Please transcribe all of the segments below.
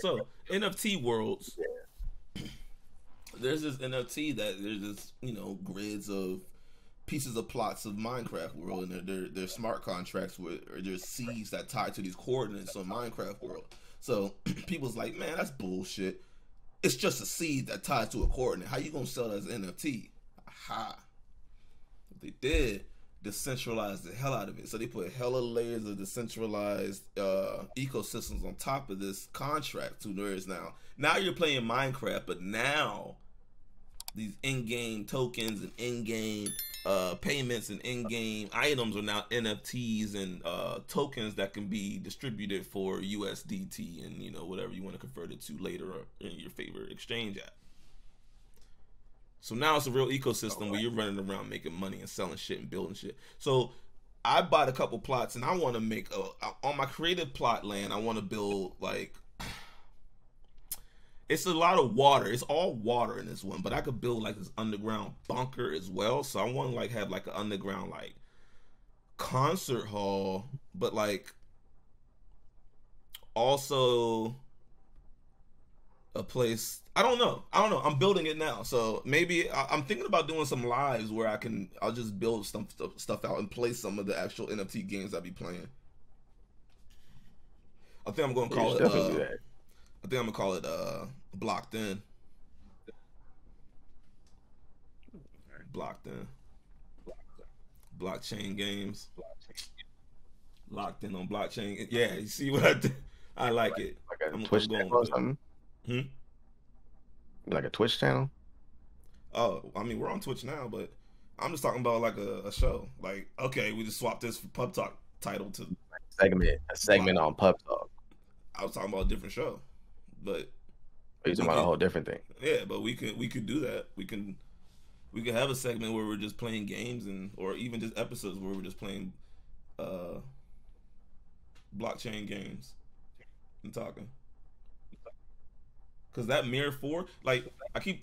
So NFT worlds. There's this NFT that there's this you know grids of pieces of plots of Minecraft world, and they're they're, they're smart contracts with or there's seeds that tie to these coordinates on Minecraft world. So people's like, man, that's bullshit. It's just a seed that ties to a coordinate. How you gonna sell that as NFT? Aha. What they did decentralize the hell out of it. So they put hella layers of decentralized uh, ecosystems on top of this contract to where it's now. Now you're playing Minecraft, but now these in-game tokens and in-game uh, payments and in-game items are now NFTs and uh, tokens that can be distributed for USDT and you know whatever you want to convert it to later in your favorite exchange app. So now it's a real ecosystem where you're running around making money and selling shit and building shit. So I bought a couple plots and I want to make a, on my creative plot land. I want to build like it's a lot of water. It's all water in this one, but I could build like this underground bunker as well. So I want to like have like an underground like concert hall, but like also a place. I don't know. I don't know. I'm building it now, so maybe I, am thinking about doing some lives where I can. I'll just build some stuff, stuff out and play some of the actual NFT games I'll be playing. I think I'm gonna call it. Uh, I think I'm gonna call it uh blocked in. Blocked in. Blockchain games. Locked in on blockchain. Yeah, you see what I did? I like it. Like a I'm, Twitch I'm something. Hmm. Like a Twitch channel. Oh, I mean, we're on Twitch now, but I'm just talking about like a, a show. Like, okay, we just swapped this Pub Talk title to segment, a segment on Pub Talk. I was talking about a different show. But you talking about a whole different thing. Yeah, but we could we could do that. We can we could have a segment where we're just playing games and or even just episodes where we're just playing uh blockchain games and talking. Cause that Mirror Four, like I keep,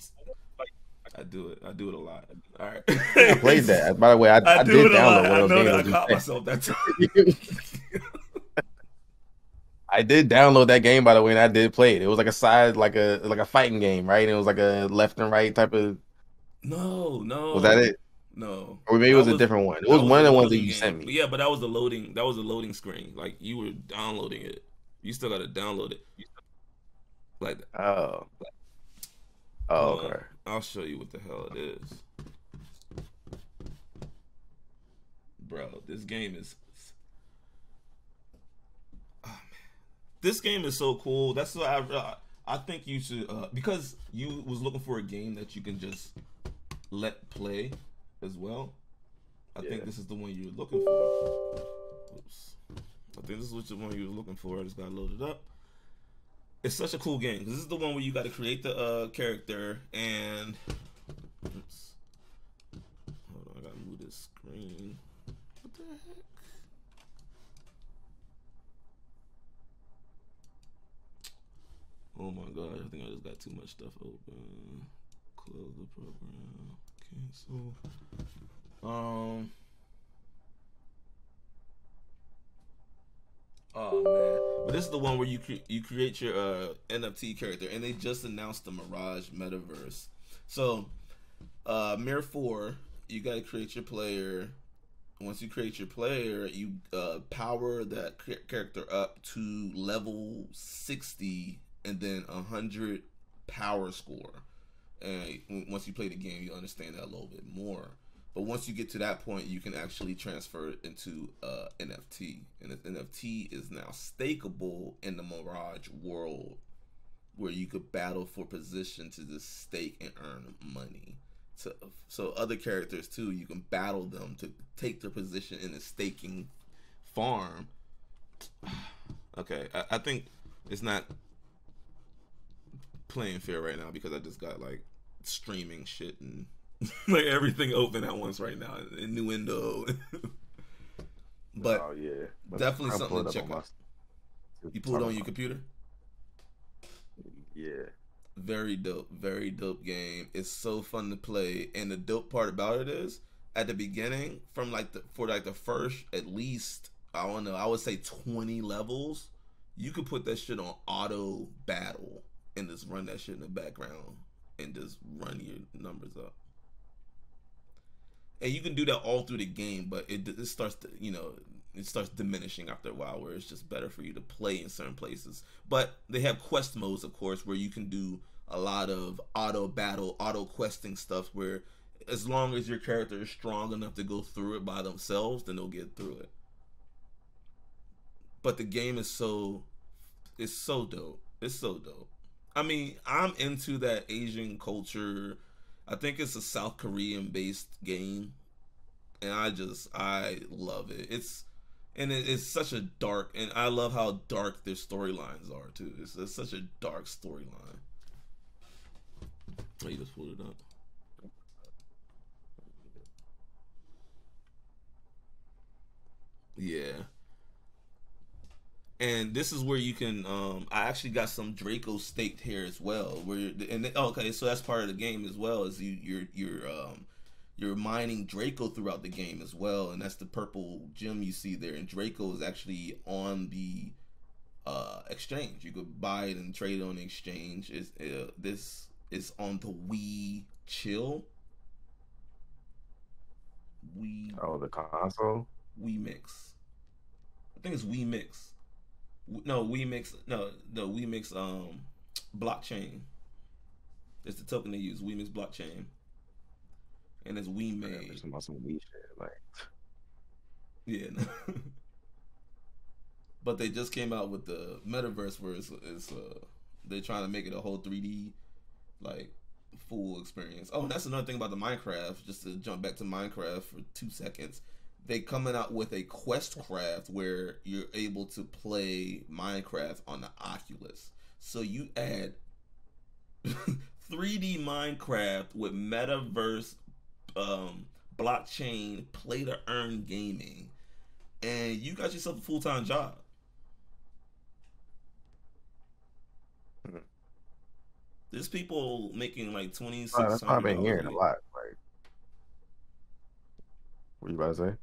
I do it. I do it a lot. All right. I played that. By the way, I, I, I did download one of those games. I caught myself that time. I did download that game by the way, and I did play it. It was like a side, like a like a fighting game, right? And it was like a left and right type of. No, no. Was that it? No. Or maybe it was, was a different one. It was, was one of the ones that you game. sent me. Yeah, but that was the loading. That was the loading screen. Like you were downloading it. You still got to download it. Like. Oh. Oh, okay. I'll show you what the hell it is. Bro, this game is this game is so cool. That's what I uh, I think you should uh, because you was looking for a game that you can just let play as well. I yeah. think this is the one you're looking for. Oops. I think this is the one you were looking for. I just got loaded up. It's such a cool game this is the one where you got to create the uh, character and. Oops. Hold on, I gotta move this screen. What the heck? Oh my god, I think I just got too much stuff open. Close the program. Cancel. Um. Oh man, but this is the one where you cre- you create your uh, NFT character, and they just announced the Mirage Metaverse. So, uh, Mirror Four, you got to create your player. Once you create your player, you uh, power that character up to level sixty and then hundred power score. And once you play the game, you understand that a little bit more. But once you get to that point, you can actually transfer it into uh, NFT, and this NFT is now stakeable in the Mirage world, where you could battle for position to just stake and earn money. So, so other characters too, you can battle them to take their position in the staking farm. okay, I, I think it's not playing fair right now because I just got like streaming shit and like everything open at once right now. Innuendo. but oh, yeah. But definitely I'll something to check out. You pull it on your computer? Yeah. Very dope. Very dope game. It's so fun to play. And the dope part about it is at the beginning, from like the for like the first at least I don't know, I would say twenty levels, you could put that shit on auto battle and just run that shit in the background and just run your numbers up. And you can do that all through the game, but it, it starts to, you know, it starts diminishing after a while where it's just better for you to play in certain places. But they have quest modes, of course, where you can do a lot of auto battle, auto questing stuff where as long as your character is strong enough to go through it by themselves, then they'll get through it. But the game is so it's so dope. It's so dope. I mean, I'm into that Asian culture. I think it's a South Korean based game. And I just I love it. It's and it, it's such a dark and I love how dark their storylines are too. It's, it's such a dark storyline. Oh, you just pulled it up. Yeah. And this is where you can. Um, I actually got some Draco staked here as well. Where and okay, so that's part of the game as well. Is you you're you're um you're mining Draco throughout the game as well, and that's the purple gem you see there. And Draco is actually on the uh, exchange. You could buy it and trade it on the exchange. Is uh, this is on the Wii Chill? Wii. Oh, the console. WEMIX. I think it's WEMIX. No, WEMIX. No, no WEMIX. Um, blockchain. It's the token they use. WEMIX blockchain. And it's Wemade. About some Wii shit, like. Yeah. No. but they just came out with the metaverse where it's, it's uh they're trying to make it a whole 3D like full experience. Oh, that's another thing about the Minecraft. Just to jump back to Minecraft for two seconds they coming out with a Quest Craft where you're able to play Minecraft on the Oculus. So you add 3D Minecraft with metaverse um, blockchain play to earn gaming and you got yourself a full-time job. Mm-hmm. There's people making like twenty six. Oh, that's I've been hearing a lot. Like, what you about to say?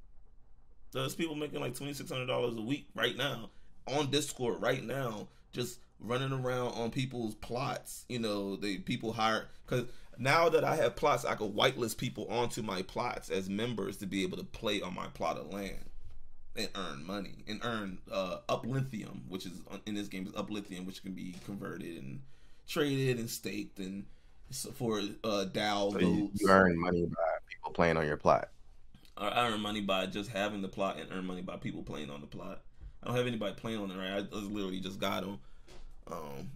There's people making like twenty six hundred dollars a week right now on Discord right now, just running around on people's plots. You know, they people hire because now that I have plots, I can whitelist people onto my plots as members to be able to play on my plot of land and earn money and earn uh, uplithium, which is in this game is uplithium, which can be converted and traded and staked and for uh, DAO so you, you earn money by people playing on your plot. I earn money by just having the plot and earn money by people playing on the plot. I don't have anybody playing on it right. I just literally just got them. Um,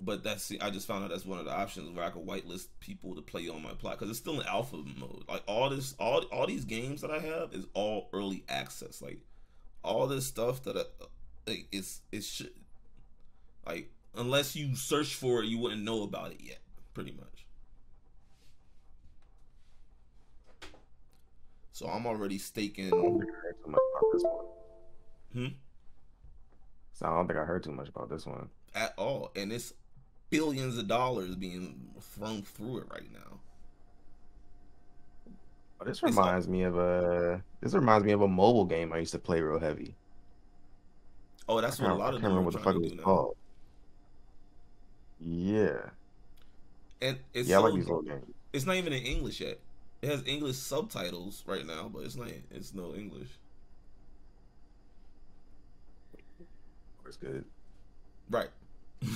but that's I just found out that's one of the options where I could whitelist people to play on my plot because it's still in alpha mode. Like all this, all all these games that I have is all early access. Like all this stuff that I, like it's it's like unless you search for it, you wouldn't know about it yet. Pretty much. So I'm already staking. Hmm. So I don't think I heard too much about this one at all, and it's billions of dollars being thrown through it right now. Oh, this reminds me of a. This reminds me of a mobile game I used to play real heavy. Oh, that's what a lot of. I can't remember what the fuck it was called. Yeah. And it's yeah, so, I like these little games. It's not even in English yet. It has English subtitles right now, but it's not. It's no English. It's good. Right.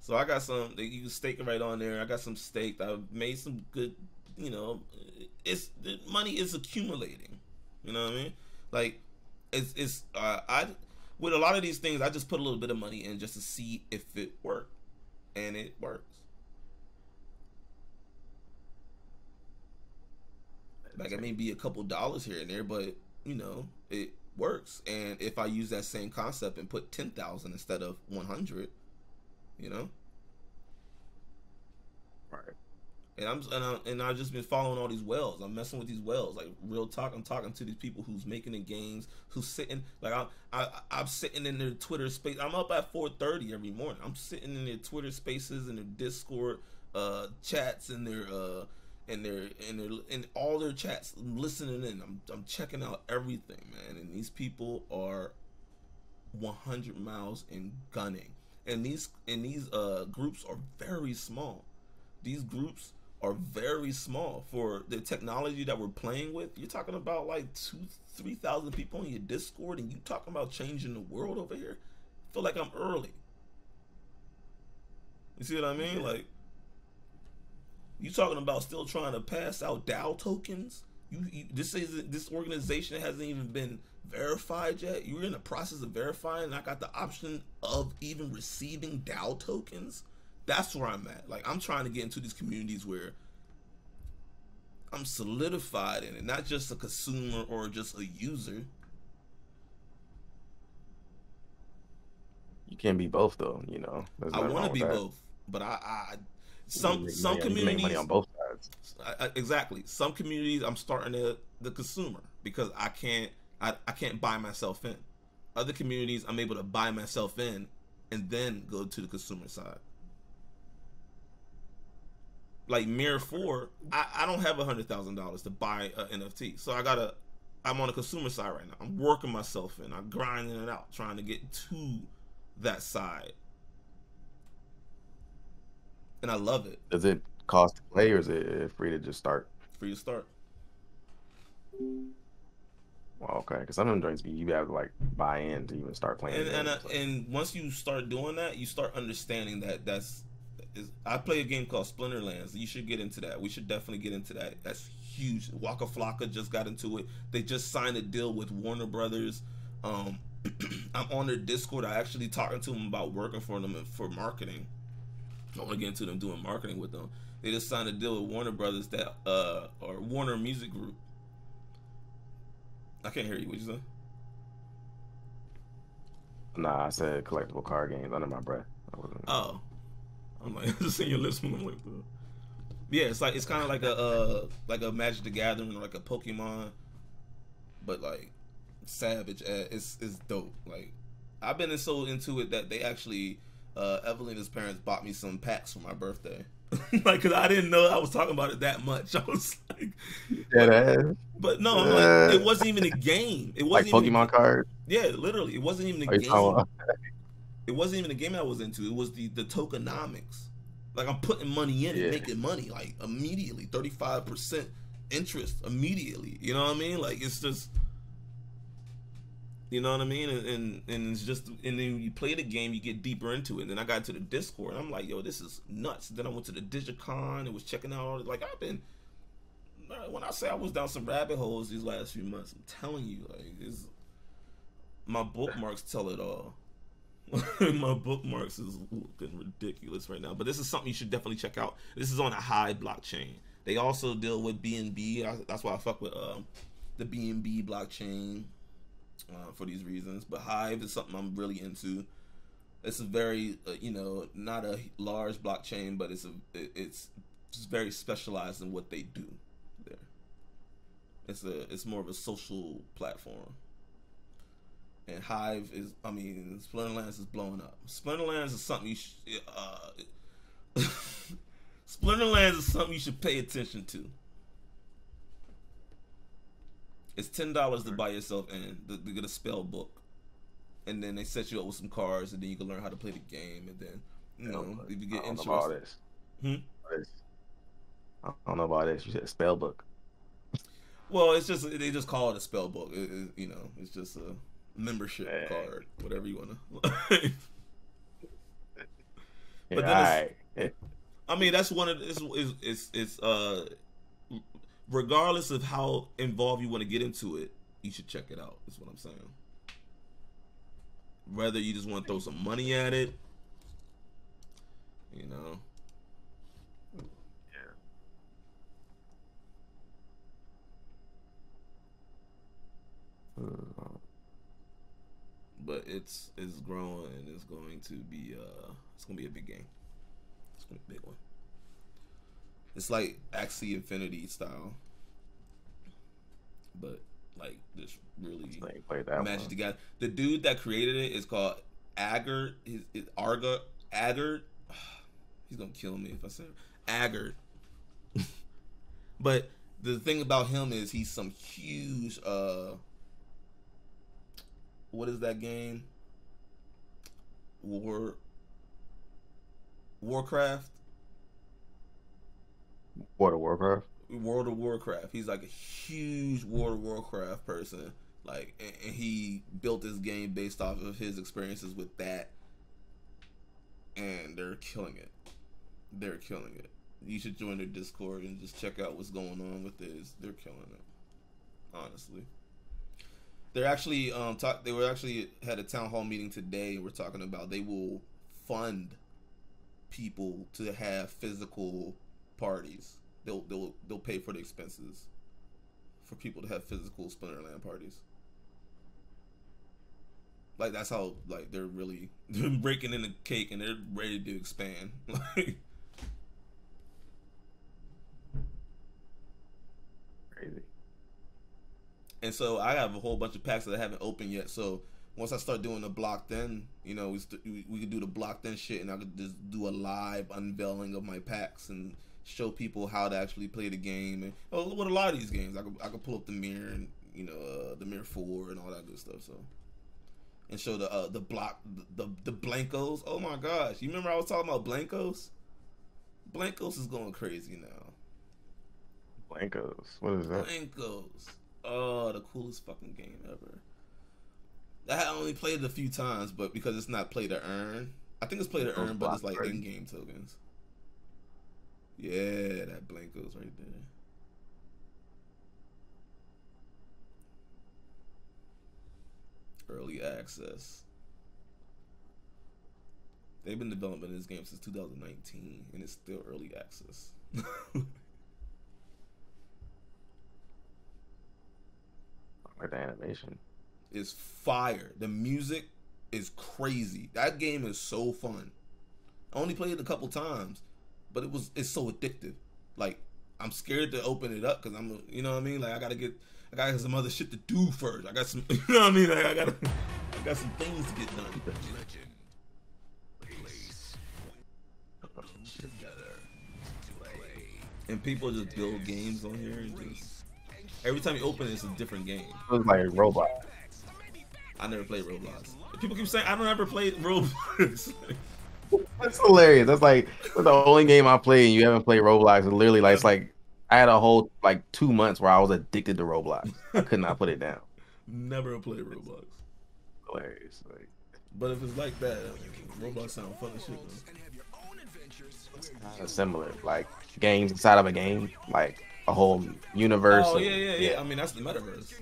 so I got some. that You can stake it right on there. I got some staked. I've made some good. You know, it's the money is accumulating. You know what I mean? Like, it's it's. Uh, I with a lot of these things, I just put a little bit of money in just to see if it worked, and it works. Like it may be a couple dollars here and there, but you know it works. And if I use that same concept and put ten thousand instead of one hundred, you know, right. And I'm and, I, and I've just been following all these wells. I'm messing with these wells. Like real talk, I'm talking to these people who's making the games, who's sitting like I'm I, I'm sitting in their Twitter space. I'm up at 4:30 every morning. I'm sitting in their Twitter spaces and their Discord uh, chats and their uh, and they're and they're in all their chats I'm listening in I'm, I'm checking out everything man and these people are 100 miles and gunning. And these and these uh groups are very small. These groups are very small for the technology that we're playing with. You're talking about like two, three thousand people on your Discord, and you talking about changing the world over here. I feel like I'm early. You see what I mean? Like you talking about still trying to pass out DAO tokens? You, you this is this organization hasn't even been verified yet. You're in the process of verifying. And I got the option of even receiving DAO tokens. That's where I'm at. Like I'm trying to get into these communities where I'm solidified in it, not just a consumer or just a user. You can't be both though, you know. I want to be both, but I, I some some communities money on both sides. I, I, exactly. Some communities I'm starting to the consumer because I can't I, I can't buy myself in. Other communities I'm able to buy myself in and then go to the consumer side. Like Mirror Four, I, I don't have a hundred thousand dollars to buy an NFT, so I gotta. I'm on the consumer side right now. I'm working myself in. I'm grinding it out, trying to get to that side and I love it. Does it cost to play, or is it free to just start? Free to start. Well, okay, because some of them joints you have to like buy in to even start playing. And and, uh, and once you start doing that, you start understanding that that's. Is, I play a game called Splinterlands. You should get into that. We should definitely get into that. That's huge. Waka Flocka just got into it. They just signed a deal with Warner Brothers. Um, I'm on their Discord. I actually talking to them about working for them for marketing. I want to get into them doing marketing with them. They just signed a deal with Warner Brothers that uh or Warner Music Group. I can't hear you. What you say? Nah, I said collectible card games under my breath. Oh, I'm like just seeing your lips moving like. Yeah, it's like it's kind of like a uh like a Magic the Gathering or like a Pokemon, but like savage. It's it's dope. Like I've been so into it that they actually uh, Evelina's parents bought me some packs for my birthday. like, cause I didn't know I was talking about it that much. I was like, but, but no, uh, like, it wasn't even a game. It wasn't like Pokemon cards. Yeah, literally, it wasn't even a Are game. it wasn't even a game I was into. It was the the tokenomics. Like I'm putting money in yeah. and making money like immediately, thirty five percent interest immediately. You know what I mean? Like it's just you know what I mean? And, and, and it's just and then you play the game, you get deeper into it. And then I got to the Discord. I'm like, yo, this is nuts. Then I went to the Digicon and was checking out all like I've been. When I say I was down some rabbit holes these last few months, I'm telling you, like, it's, my bookmarks tell it all. my bookmarks is looking ridiculous right now. But this is something you should definitely check out. This is on a Hive blockchain. They also deal with BNB. That's why I fuck with uh, the BNB blockchain uh, for these reasons. But Hive is something I'm really into. It's a very, uh, you know, not a large blockchain, but it's a it's very specialized in what they do. There, it's a it's more of a social platform. And Hive is, I mean, Splinterlands is blowing up. Splinterlands is something you should, uh, Splinterlands is something you should pay attention to. It's ten dollars to buy yourself in to, to, get a spell book, and then they set you up with some cards, and then you can learn how to play the game, and then you know if you get interested. Know this. Hmm? I don't know about this. You said spell book. Well, it's just they just call it a spell book. It, it, you know, it's just a membership hey. card, whatever you want to. but then right. I mean, that's one of it's it's it's, it's uh regardless of how involved you want to get into it, you should check it out. Is what I'm saying. Whether you just want to throw some money at it, you know. Yeah. But it's it's growing and it's going to be uh it's gonna be a big game. It's gonna be a big one. It's like Axie Infinity style, but like this really magic together. The dude that created it is called Aggroed. His, his Arga Aggroed. He's gonna kill me if I say Aggroed. but the thing about him is he's some huge. uh What is that game? War Warcraft. World of Warcraft. World of Warcraft. He's like a huge World of Warcraft person. Like, and, he built this game based off of his experiences with that, and they're killing it. They're killing it. You should join their Discord and just check out what's going on with this. They're killing it. Honestly, they're actually um talk. They were actually had a town hall meeting today. and We're talking about they will fund people to have physical parties. They'll they'll they'll pay for the expenses for people to have physical Splinterland parties. Like that's how like they're really they're breaking in the cake and they're ready to expand. Like Crazy. and so I have a whole bunch of packs that I haven't opened yet. So once I start doing the block, then you know we st- we, we could do the block then shit, and I could just do a live unveiling of my packs and show people how to actually play the game. And with a lot of these games, I could I could pull up the mirror and you know uh, the mirror four and all that good stuff. So and show the uh, the block the, the the Blankos. Oh my gosh, you remember I was talking about Blankos? Blankos is going crazy now. Blankos. What is that? Blankos. Oh, the coolest fucking game ever. I only played it a few times, but because it's not play to earn, I think it's play to earn, but it's like in game tokens. Yeah, that Blankos right there. Early access. They've been developing this game since 2019, and it's still early access. Like the animation. is fire. The music is crazy. That game is so fun. I only played it a couple times, but it was it's so addictive. Like I'm scared to open it up because I'm you know what I mean. Like I gotta get I got some other shit to do first. I got some you know what I mean. Like I gotta I got some things to get done. And people just build games on here and just every time you open it, it's a different game. It was like Roblox. I never played Roblox. People keep saying I don't ever play Roblox. That's hilarious. That's like that's the only game I played and you haven't played Roblox. And literally like it's like I had a whole like two months where I was addicted to Roblox. I could not put it down. never played Roblox. Hilarious. Like But if it's like that, Roblox sound fun as shit. Though. kinda similar. Like games inside of a game. Like a whole universe. Oh and- yeah, yeah, yeah. I mean that's the metaverse.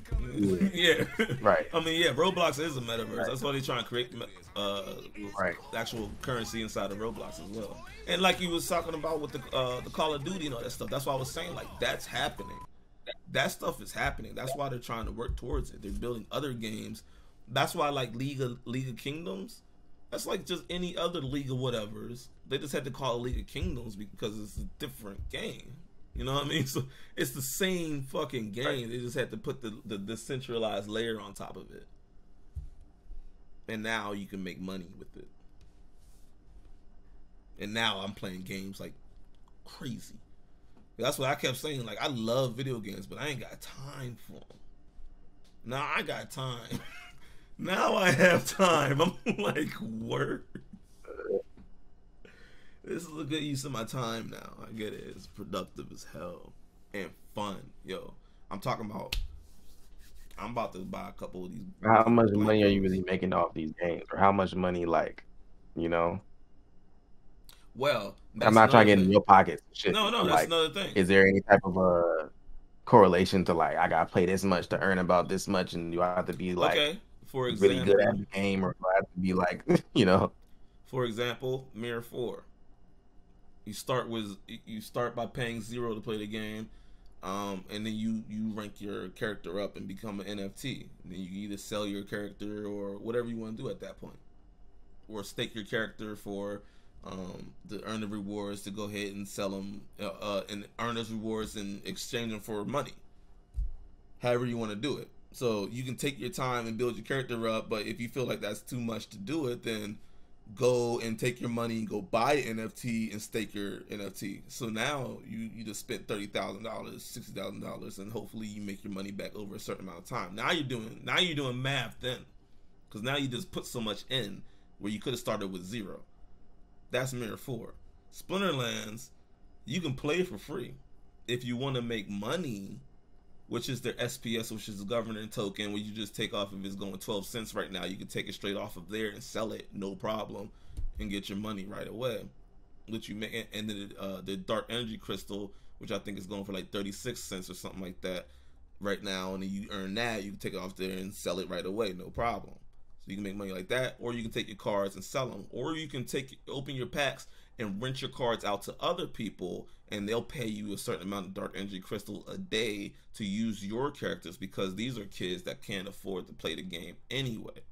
Yeah. yeah. Right. I mean yeah, Roblox is a metaverse. That's why they're trying to create uh Right. actual currency inside of Roblox as well. And like you was talking about with the uh, the Call of Duty and all that stuff, that's why I was saying like that's happening. That stuff is happening. That's why they're trying to work towards it. They're building other games. That's why like League of League of Kingdoms. That's like just any other League of whatever's. They just had to call it League of Kingdoms because it's a different game. You know what I mean? So it's the same fucking game. They just had to put the, the decentralized layer on top of it. And now you can make money with it. And now I'm playing games like crazy. That's what I kept saying. Like I love video games, but I ain't got time for them. Now I got time. now I have time. I'm like work. This is a good use of my time now. I get it. It's productive as hell and fun. Yo, I'm talking about. I'm about to buy a couple of these. How much money are you really making off these games? Or how much money like, you know? Well, I'm not trying to get in your pockets. and Shit. No, no, that's like, another thing. is there any type of a correlation to like I gotta play this much to earn about this much, and you have to be like okay, for example, really good at the game, or do I have to be like, you know? For example, Mirror Four. You start with you start by paying zero to play the game, um, and then you you rank your character up and become an NFT. then you either sell your character or whatever you want to do at that point, or stake your character for um, to earn the rewards to go ahead and sell them uh, uh, and earn those rewards and exchange them for money. However you want to do it. So you can take your time and build your character up, but if you feel like that's too much to do it, then go and take your money and go buy an NFT and stake your NFT. So now you you just spent thirty thousand dollars, sixty thousand dollars, and hopefully you make your money back over a certain amount of time. Now you're doing now you're doing math then, because now you just put so much in where you could have started with zero. That's Mirror 4. Splinterlands, you can play for free. If you want to make money, which is their SPS, which is the governing token, where you just take off if it's going 12 cents right now, you can take it straight off of there and sell it, no problem, and get your money right away. Which you make, and then uh, the dark energy crystal, which I think is going for like 36 cents or something like that right now, and you earn that, you can take it off there and sell it right away, no problem. So you can make money like that, or you can take your cards and sell them, or you can take open your packs and rent your cards out to other people, and they'll pay you a certain amount of dark energy crystal a day to use your characters because these are kids that can't afford to play the game anyway.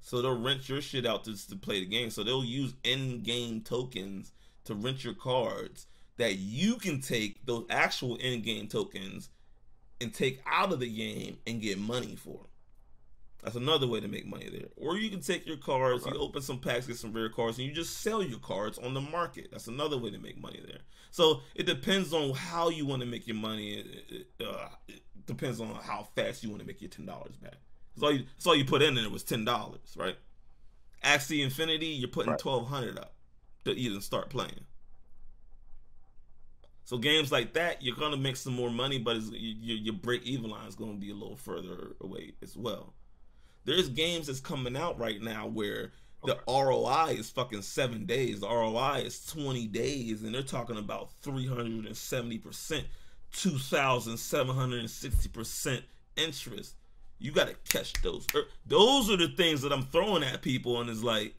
So they'll rent your shit out just to play the game. So they'll use in-game tokens to rent your cards that you can take those actual in-game tokens and take out of the game and get money for. That's another way to make money there. Or you can take your cards, you open some packs, get some rare cards, and you just sell your cards on the market. That's another way to make money there. So it depends on how you want to make your money. It, uh, it depends on how fast you want to make your ten dollars back. That's all you. That's all you put in, and it was ten dollars, right? Axie Infinity, you're putting right. twelve hundred up to even start playing. So games like that, you're gonna make some more money, but your, your break even line is gonna be a little further away as well. There's games that's coming out right now where the ROI is fucking seven days. The ROI is 20 days, and they're talking about 370%, 2,760% interest. You got to catch those. Er, those are the things that I'm throwing at people, and it's like,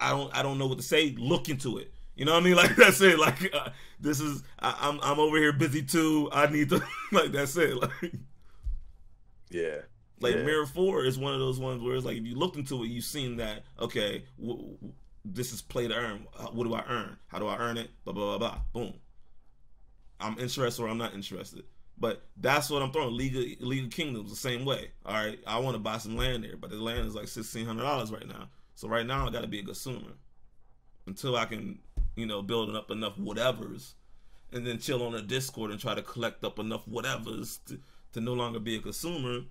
I don't, I don't know what to say. Look into it. You know what I mean? Like that's it. Like uh, this is, I, am I'm, I'm over here busy too. I need to, like that's it. Like, yeah. Like yeah. Mirror Four is one of those ones where it's like if you looked into it, you've seen that okay, w- w- this is play to earn. What do I earn? How do I earn it? Blah blah blah blah. Boom. I'm interested or I'm not interested. But that's what I'm throwing. League of, League of Kingdoms the same way. All right, I want to buy some land there, but the land is like sixteen hundred dollars right now. So right now I got to be a consumer until I can, you know, build up enough whatevers, and then chill on a Discord and try to collect up enough whatevers to, to no longer be a consumer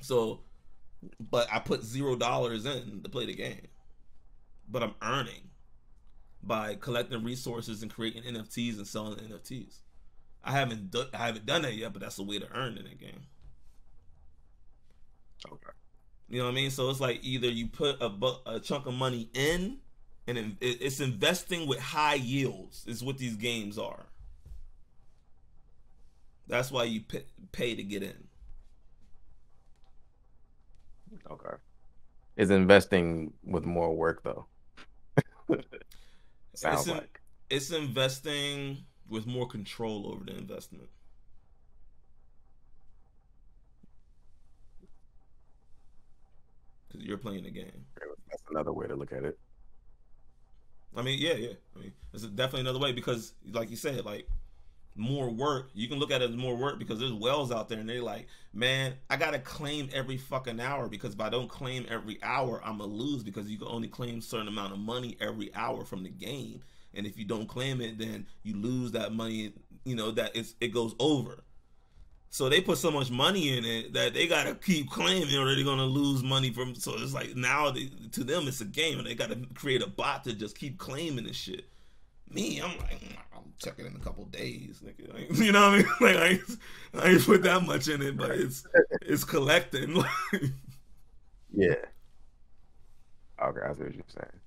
so, but I put zero dollars in to play the game, but I'm earning by collecting resources and creating NFTs and selling NFTs. I haven't done I haven't done that yet, but that's the way to earn in a game. Okay. You know what I mean? So it's like either you put a, bu- a chunk of money in, and it's investing with high yields. Is what these games are. That's why you pay to get in. Okay. Is investing with more work though? Sounds it's in, like it's investing with more control over the investment. Because you're playing the game. That's another way to look at it. I mean, yeah, yeah. I mean, it's definitely another way because, like you said, like more work. You can look at it as more work because there's wells out there and they're like, man, I gotta claim every fucking hour because if I don't claim every hour, I'm gonna lose because you can only claim certain amount of money every hour from the game. And if you don't claim it, then you lose that money, you know, that it's, it goes over. So they put so much money in it that they gotta keep claiming or they're gonna lose money from. So it's like now they, to them it's a game and they gotta create a bot to just keep claiming this shit. Me, I'm like, I'll check it in a couple days, nigga. Like, you know what I mean? Like I, ain't, I ain't put that much in it, but it's it's collecting. yeah. Okay, I see what you're saying.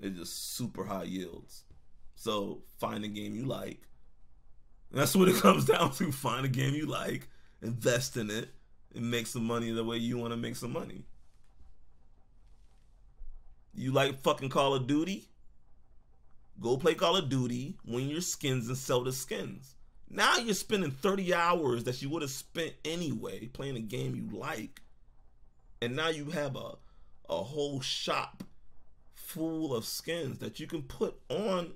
It's just super high yields. So find a game you like. That's what it comes down to. Find a game you like, invest in it, and make some money the way you want to make some money. You like fucking Call of Duty? Go play Call of Duty, win your skins, and sell the skins. Now you're spending 30 hours that you would have spent anyway playing a game you like. And now you have a, a whole shop full of skins that you can put on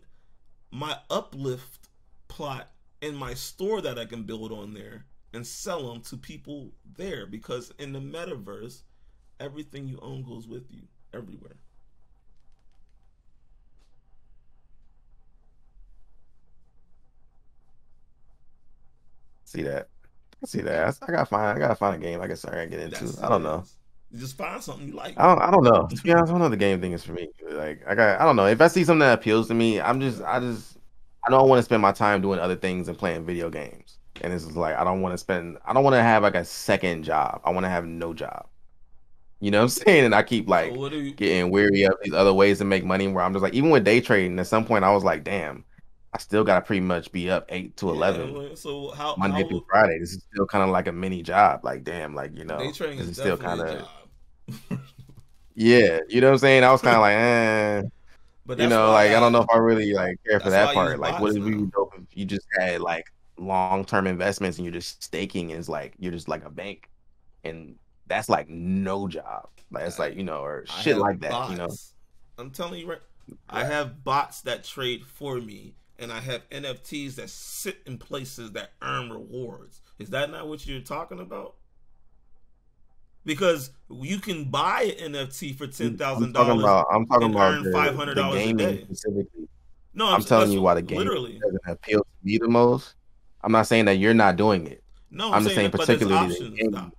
my uplift plot in my store that I can build on there and sell them to people there because in the metaverse, everything you own goes with you everywhere. See that. I see that. I gotta find. I gotta find a game I can start and get into. That's I don't know. Just find something you like. I don't, I don't know. To be honest, I don't know the game thing is for me. Like I got, I don't know. If I see something that appeals to me, I'm just, I just, I don't want to spend my time doing other things and playing video games. And it's just like I don't want to spend, I don't want to have like a second job. I want to have no job. You know what I'm saying? And I keep like So you? getting weary of these other ways to make money. Where I'm just like, even with day trading, at some point I was like, damn, I still gotta pretty much be up eight to eleven. Yeah, so how? Monday how, through Friday. This is still kind of like a mini job. Like, damn, like you know, Day this is is still kind of yeah. You know what I'm saying? I was kind of like, eh. But you know, like I got- don't know if I really like care for that I part. Like, bots what if we dope if you just had like long term investments and you're just staking is like you're just like a bank, and that's like no job. Like it's like you know, or I shit like that. You know. I'm telling you right. I have bots that trade for me, and I have NFTs that sit in places that earn rewards. Is that not what you're talking about? Because you can buy an NFT for ten I'm thousand talking dollars. about I'm talking about earn the, $500 the a gaming day. specifically. No, I'm telling you why the game literally. doesn't appeal to me the most. I'm not saying that you're not doing it. No, I'm just saying that, but there's particularly.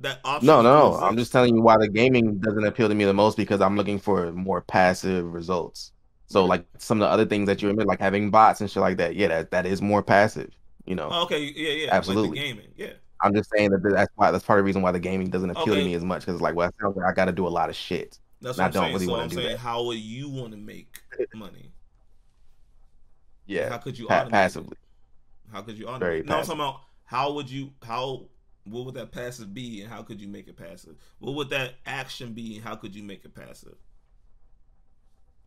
That option. No, no. I'm just telling you why the gaming doesn't appeal to me the most because I'm looking for more passive results. So like some of the other things that you admit, like having bots and shit like that, yeah, that, that is more passive. You know, Oh, okay, yeah, yeah, Absolutely. Gaming, yeah. I'm just saying that that's why that's part of the reason why the gaming doesn't appeal Okay. to me as much because it's like, well, it sounds like I got to do a lot of shit. That's what I I'm don't saying. really so I'm do saying, that. how would you want to make money? Yeah, How could you pa- passively. It? How could you automate? Very it? No, I'm talking about how would you how what would that passive be and how could you make it passive? What would that action be and how could you make it passive?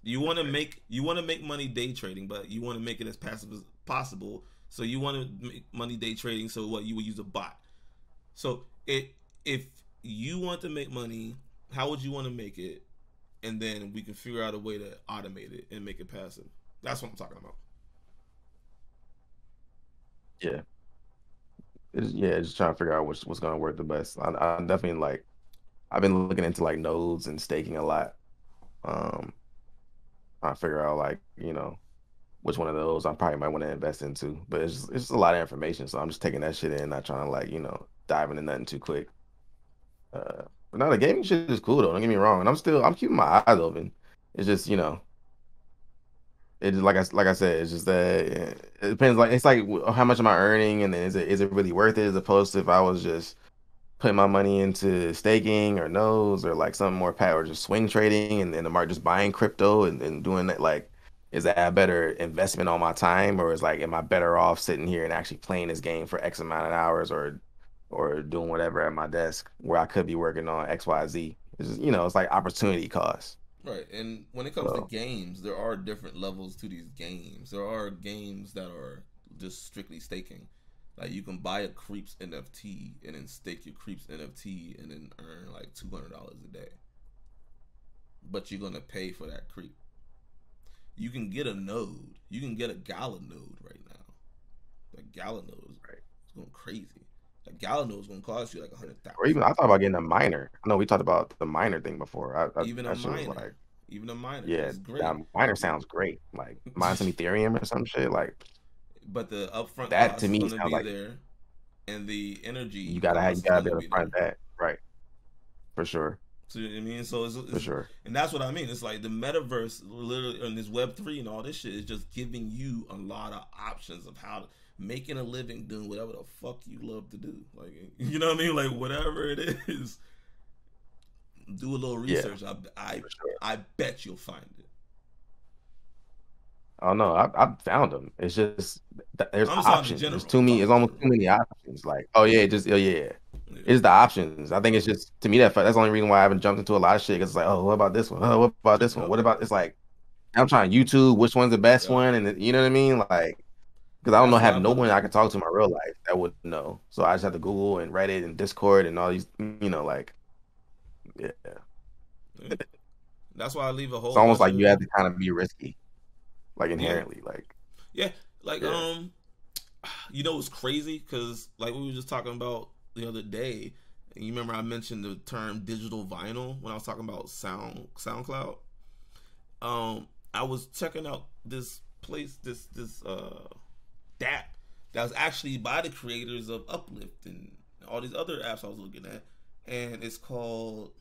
You want to make you want to make money day trading, but you want to make it as passive as possible. So you want to make money day trading. So what you would use a bot. So it if you want to make money, how would you want to make it? And then we can figure out a way to automate it and make it passive. That's what I'm talking about. Yeah. It's, yeah, just trying to figure out what's what's gonna work the best. I, I definitely like. I've been looking into like nodes and staking a lot. Um, to figure out like you know which one of those I probably might want to invest into. But it's just, it's just a lot of information, so I'm just taking that shit in, not trying to like you know dive into nothing too quick. Uh, but now the gaming shit is cool though. Don't get me wrong, and I'm still I'm keeping my eyes open. It's just you know it is like I like I said, it's just that it depends. Like it's like how much am I earning, and then is it is it really worth it? As opposed to if I was just putting my money into staking or nodes or like something more pat or just swing trading and then the market just buying crypto and, and doing that. Like, is that a better investment on my time, or is like am I better off sitting here and actually playing this game for X amount of hours or or doing whatever at my desk where I could be working on X Y Z? It's just, you know, it's like opportunity cost. Right, and when it comes So- to games, there are different levels to these games. There are games that are just strictly staking. Like you can buy a creeps NFT and then stake your creeps NFT and then earn like two hundred dollars a day. But you're gonna pay for that creep. You can get a node. You can get a gala node right now. Like gala node is Right. it's going crazy. Like gala node is gonna cost you like a hundred thousand. Or even I thought about getting a miner. I know we talked about the miner thing before. I, I, even a shit was miner. like, even a miner. yeah, it's great. miner sounds great. Like mine some Ethereum or some shit. Like but the upfront That to me sounds be like- there, and the energy you gotta have you gotta be able to find that. Right. For sure. So you know what I mean, so it's, For sure. and that's what I mean. It's like the metaverse, literally, and this Web three and all this shit is just giving you a lot of options of how to making a living doing whatever the fuck you love to do. Like you know what I mean, like whatever it is. Do a little Yeah. research. I I, sure. I bet you'll find it. Oh, I don't know. I I found them. It's just there's I'm just talking in options. There's too many. It's almost too many options. Like oh yeah, just oh yeah. Yeah. It's the options. I think it's just to me that that's the only reason why I haven't jumped into a lot of shit. Cause it's like oh what about this one? Oh what about this one? What about it's like I'm trying YouTube which one's the best Yeah. one and you know what I mean like. Because I don't know, have no one I can talk to in my real life that would know. So I just have to Google and Reddit and Discord and all these, you know, like, yeah. That's why I leave a whole. It's almost like you have to kind of be risky, like inherently, like Yeah, like Yeah. um, you know it's crazy? Because like we were just talking about the other day. And you remember I mentioned the term digital vinyl when I was talking about sound SoundCloud. Um, I was checking out this place, this this uh, DAP that was actually by the creators of Uplift and all these other apps I was looking at, and it's called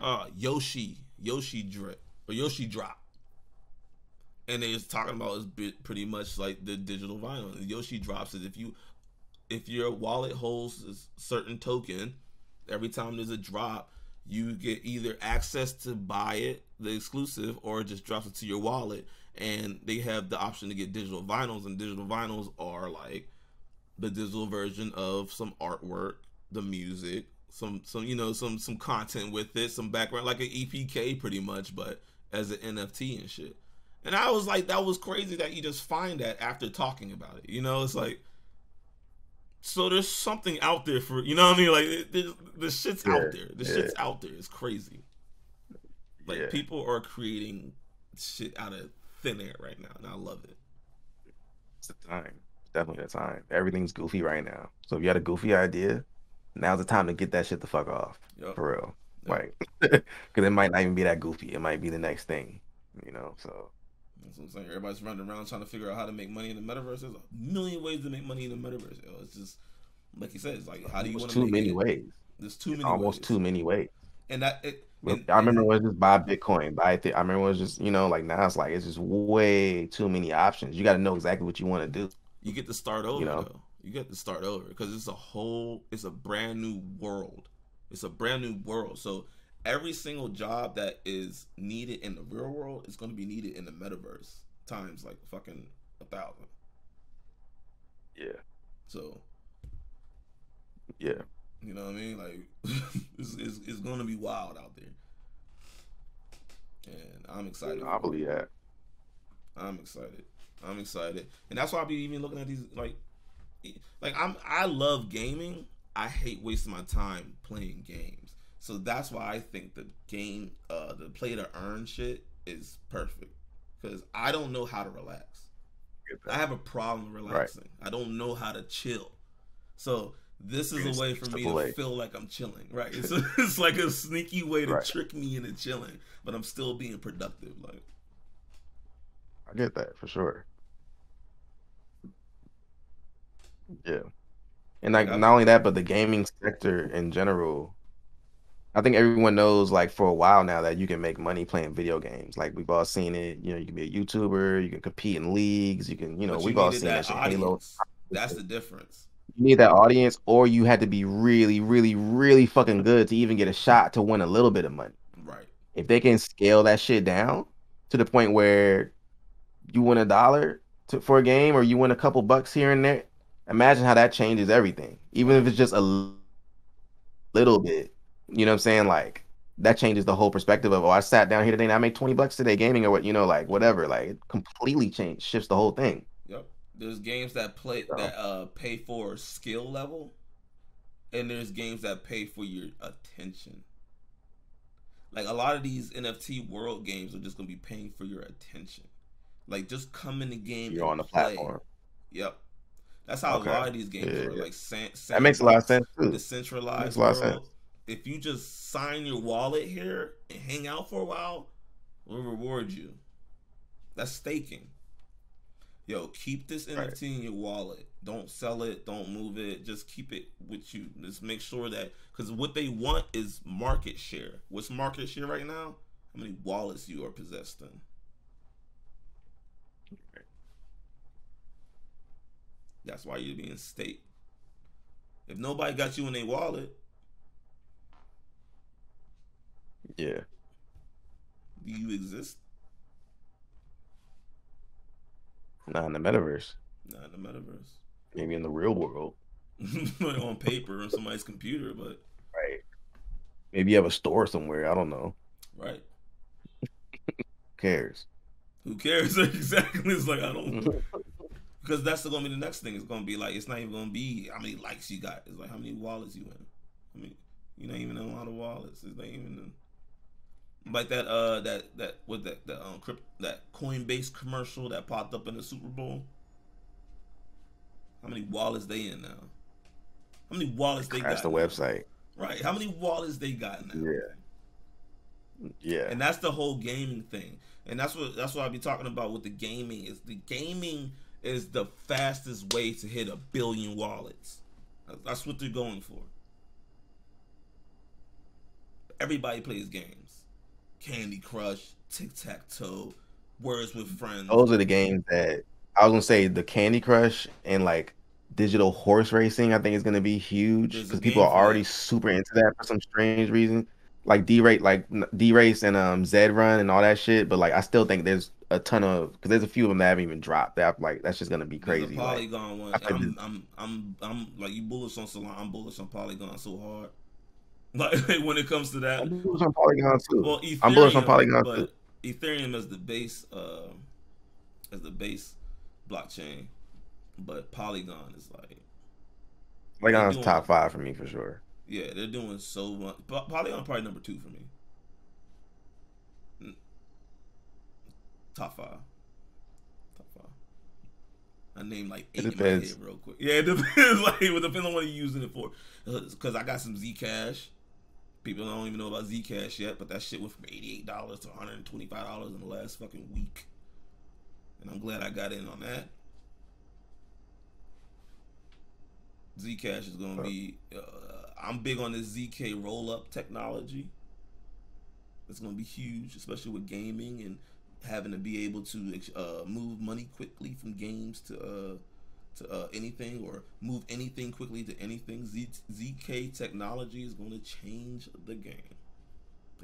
uh Yoshi Yoshi Drip or Yoshi Drop. And they was talking about is pretty much like the digital vinyl. Yoshi drops is if you if your wallet holds a certain token, every time there's a drop, you get either access to buy it, the exclusive, or it just drops it to your wallet. And they have the option to get digital vinyls, and digital vinyls are like the digital version of some artwork, the music, some some you know some some content with it, some background like an EPK pretty much, but as an NFT and shit. And I was like, that was crazy that you just find that after talking about it. You know, it's like so there's something out there for you know what I mean. Like the, the shit's yeah, out there. The yeah. shit's out there. It's crazy. Like yeah. people are creating shit out of thin air right now, and I love it. It's the time. Definitely the time. Everything's goofy right now. So if you had a goofy idea, now's the time to get that shit the fuck off. Yep. For real. Yep. Like, because it might not even be that goofy. It might be the next thing. You know. So. That's what I'm saying. Everybody's running around trying to figure out how to make money in the metaverse. There's a million ways to make money in the metaverse. Yo. It's just like you said. It's like how do you want to too many it? ways. There's too many. Almost ways. too many ways. And that it. And, I remember it was just buy Bitcoin, buy it. I remember it was just you know like now it's like it's just way too many options. You got to know exactly what you want to do. You get to start over. You know, though. you get to start over because it's a whole. It's a brand new world. It's a brand new world. So every single job that is needed in the real world is going to be needed in the metaverse times like fucking a thousand. Yeah. So. Yeah. You know what I mean? Like, it's, it's, it's going to be wild out there. And I'm excited. I believe that. I'm excited. I'm excited, and that's why I'll be even looking at these like, like I'm I love gaming. I hate wasting my time playing games. So that's why I think the game, uh, the play to earn shit is perfect because I don't know how to relax. I have a problem relaxing. Right. I don't know how to chill. So this is a way for me to feel like I'm chilling. Right? It's, a, it's like a sneaky way to right. trick me into chilling, but I'm still being productive. Like I get that for sure. Yeah. And like not only that, but the gaming sector in general I think everyone knows, like, for a while now, that you can make money playing video games. Like, we've all seen it. You know, you can be a YouTuber, you can compete in leagues, you can, you know, we've all seen that, that Halo. That's the difference. You need that audience, or you had to be really, really, really fucking good to even get a shot to win a little bit of money. Right. If they can scale that shit down to the point where you win a dollar to, for a game, or you win a couple bucks here and there, imagine how that changes everything. Even if it's just a little bit you know what I'm saying? Like that changes the whole perspective of oh, I sat down here today and I made 20 bucks today gaming or what, you know, like whatever. Like it completely change shifts the whole thing. Yep. There's games that play so. that uh pay for skill level and there's games that pay for your attention. Like a lot of these NFT world games are just gonna be paying for your attention. Like just come in the game. You're on the play. platform. Yep. That's how okay. a lot of these games yeah, are. Like San, San that makes a lot of sense too. Decentralized world if you just sign your wallet here and hang out for a while, we'll reward you. That's staking. Yo, keep this NFT right. in your wallet. Don't sell it. Don't move it. Just keep it with you. Just make sure that because what they want is market share. What's market share right now? How many wallets you are possessed in? That's why you're being staked. If nobody got you in a wallet, Yeah. Do you exist? Not in the metaverse. Not in the metaverse. Maybe in the real world. on paper on somebody's computer, but right. Maybe you have a store somewhere. I don't know. Right. Who cares? Who cares? exactly. It's like I don't because that's gonna be the next thing. It's gonna be like it's not even gonna be how many likes you got. It's like how many wallets you in. I mean, you not even in a lot of wallets. It's not even like that uh that that what that that um crypt, that Coinbase commercial that popped up in the Super Bowl. How many wallets they in now? How many wallets they got? That's the now? website. Right. How many wallets they got now? Yeah. Yeah. And that's the whole gaming thing. And that's what that's what I be talking about with the gaming is the gaming is the fastest way to hit a billion wallets. That's what they're going for. everybody plays games. Candy Crush, Tic Tac Toe, Words with Friends. Those are the games that I was gonna say. The Candy Crush and like digital horse racing, I think is gonna be huge because people are already super into that for some strange reason. Like DeRace, like DeRace and um Z run and all that shit. But like, I still think there's a ton of because there's a few of them that haven't even dropped. That like that's just gonna be crazy. Like, Polygon one. I feel I'm, I'm, I'm, I'm, like you bullish on Solana. I'm bullish on Polygon so hard. Like when it comes to that, I'm bullish on Polygon too. well, Ethereum, I'm bullish on Polygon too. Ethereum as the base, uh, as the base blockchain, but Polygon is like, Polygon's doing- top five for me for sure. yeah, they're doing so much. Po- Polygon probably number two for me. Mm. Top five. Top five. I named like It eight in my depends. head real quick. Yeah, it depends. like it depends on what you're using it for. Because I got some Zcash. People don't even know about Zcash yet, but that shit went from eighty-eight dollars to one hundred and twenty-five dollars in the last fucking week. And I'm glad I got in on that. Zcash is gonna be. Uh, I'm big on this ZK roll-up technology. It's gonna be huge, especially with gaming and having to be able to uh, move money quickly from games to uh, to uh, anything or move anything quickly to anything. Z- ZK technology is going to change the game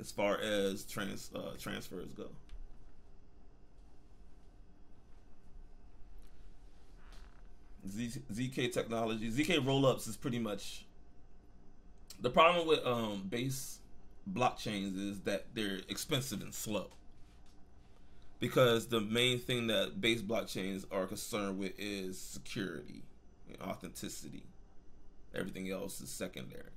as far as trans uh, transfers go. Z- ZK technology, ZK rollups is pretty much the problem with um, base blockchains is that they're expensive and slow because the main thing that base blockchains are concerned with is security and authenticity. Everything else is secondary.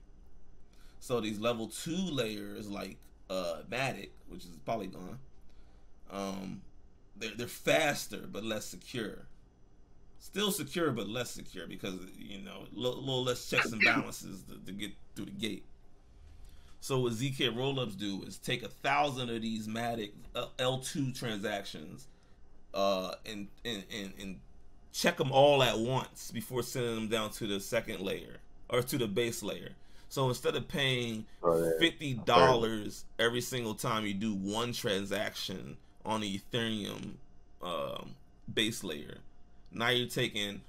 So these level two layers like uh Matic, which is Polygon, um, they're they're faster but less secure. Still secure but less secure because you know a little, less checks and balances to, to get through the gate. So what ZK rollups do is take a thousand of these Matic L two transactions, uh, and, and and and check them all at once before sending them down to the second layer or to the base layer. So instead of paying Oh, fifty dollars every single time you do one transaction on the Ethereum um, base layer, now you're taking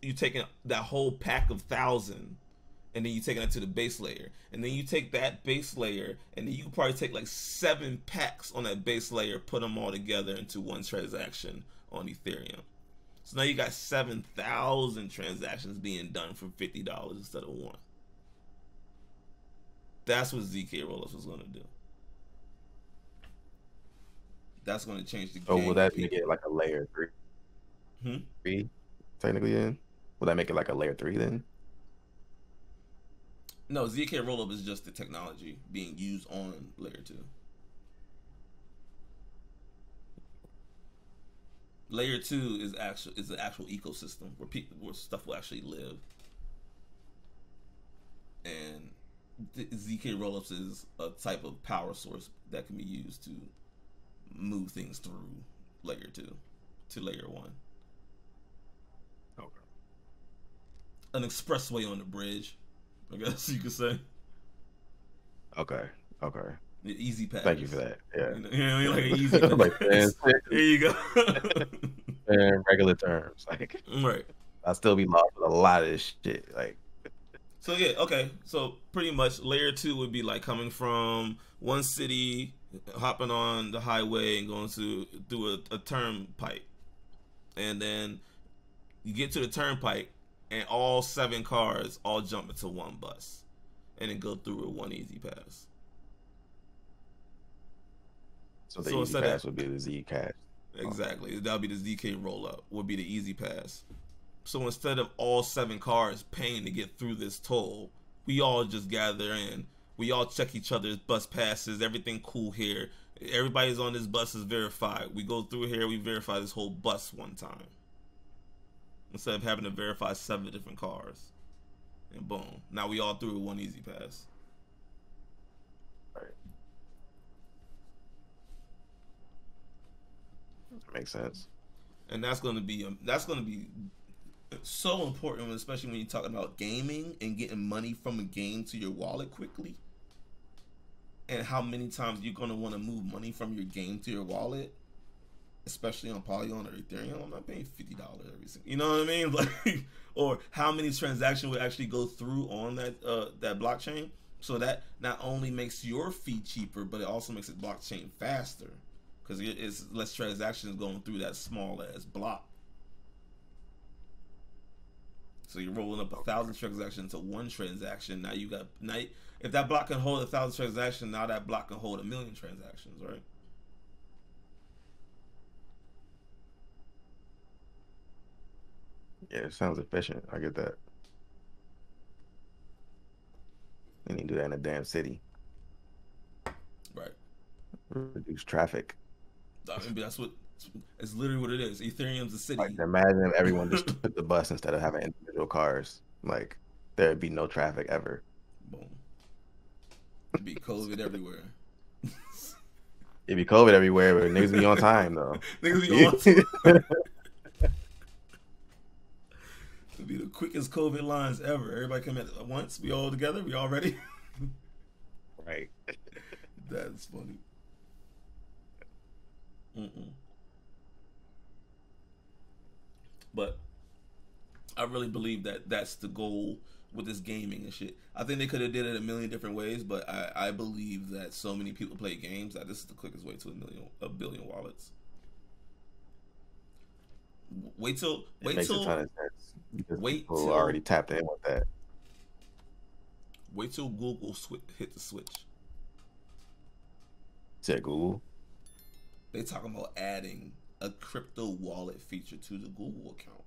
you're taking that whole pack of thousand and then you take it to the base layer, and then you take that base layer, and then you probably take like seven packs on that base layer, put them all together into one transaction on Ethereum. So now you got seven thousand transactions being done for fifty dollars instead of one. That's what ZK Rollups was going to do. That's going to change the game. Oh, will that make it like a layer three? Hmm? Three, technically. Then will that make it like a layer three then? No, ZK Rollup is just the technology being used on layer two. Layer two is actual is the actual ecosystem where people where stuff will actually live, and ZK Rollups is a type of power source that can be used to move things through layer two to layer one. Okay. An expressway on the bridge, I guess you could say. Okay. Okay. The E-ZPass. Thank you for that. Yeah. You know, you know, like an easy like pass. man, There you go. in regular terms, like right. I still be lost with a lot of this shit. Like So yeah, okay. So pretty much layer two would be like coming from one city, hopping on the highway and going to through a, a turnpike, and then you get to the turnpike, and all seven cars all jump into one bus, and then go through with one E-ZPass. so the So easy instead of- pass would be the Z cash. Exactly. That'll be the ZK roll up, would be the E-ZPass. So instead of all seven cars paying to get through this toll, we all just gather in. We all check each other's bus passes, everything cool here. Everybody's on this bus is verified. We go through here, we verify this whole bus one time. Instead of having to verify seven different cars. And boom. Now we all through with one E-ZPass. Right. Makes sense. and that's going to be um, that's going to be so important, especially when you're talking about gaming and getting money from a game to your wallet quickly. and how many times you're gonna want to move money from your game to your wallet, especially on Polygon or Ethereum. I'm not paying fifty dollars every single. You know what I mean? Like, or how many transactions would actually go through on that uh, that blockchain? So that not only makes your fee cheaper, but it also makes it blockchain faster because it's less transactions going through that small as block. So you're rolling up a thousand transactions to one transaction. Now you got now if that block can hold a thousand transactions, now that block can hold a million transactions, right? Yeah, it sounds efficient. I get that. We need to do that in a damn city. Right. Reduce traffic. I mean, that's what it's literally what it is. Ethereum's a city. Like, imagine if everyone just took the bus instead of having individual cars. Like there'd be no traffic ever. Boom. It'd be COVID everywhere. It'd be COVID everywhere, but niggas be on time though. niggas be on time. It'd be the quickest COVID lines ever. Everybody come at once. We all together. We all ready. right. That's funny. Mm-mm. But I really believe that that's the goal with this gaming and shit. I think they could have did it a million different ways, but I, I believe that so many people play games that this is the quickest way to a million a billion wallets. Wait till wait till wait people till, already tapped in with that. Wait till Google sw- hit the switch. Said Google. They talking about adding a crypto wallet feature to the Google accounts.